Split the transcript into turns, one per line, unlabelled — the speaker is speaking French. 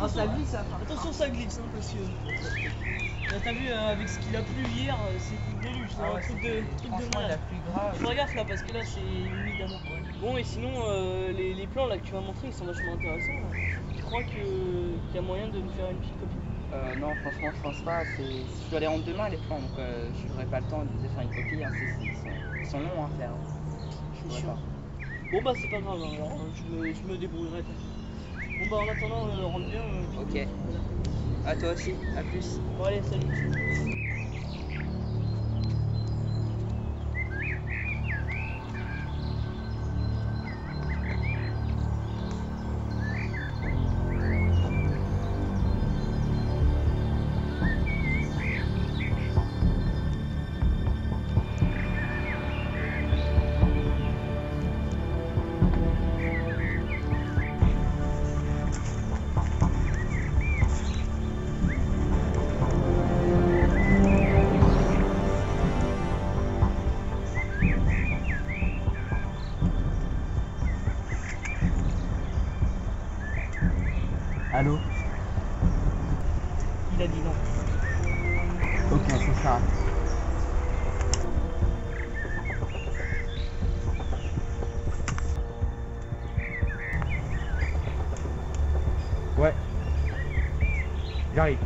Ah, ça glisse, ça.
Attention, ça glisse, hein, parce que. T'as vu, euh, avec ce qu'il a plu hier, euh, c'est tout de luxe,
Ah
hein, truc
c'est-
de, truc de
grave.
Fais gaffe là, parce que là, c'est humide à mort. Bon, et sinon, euh, les, les plans là que tu m'as montrés, ils sont vachement intéressants. là. Tu crois que- qu'il y a moyen de me faire une petite copie?
Euh, non, franchement, je pense pas. C'est... Je dois les rendre demain, les plans, donc euh, je n'aurai pas le temps de les faire une copie. Hein. Ils, sont... ils sont longs à faire. Je pourrais
chiant.
pas.
Bon, bah, c'est pas grave, hein, alors, je, me, je me débrouillerai. Bon, bah, en attendant, euh, rentre bien. euh,
Ok. À toi aussi, à plus.
Bon, allez, salut. Il a dit non.
Ok, c'est ça. Ouais. J'arrive.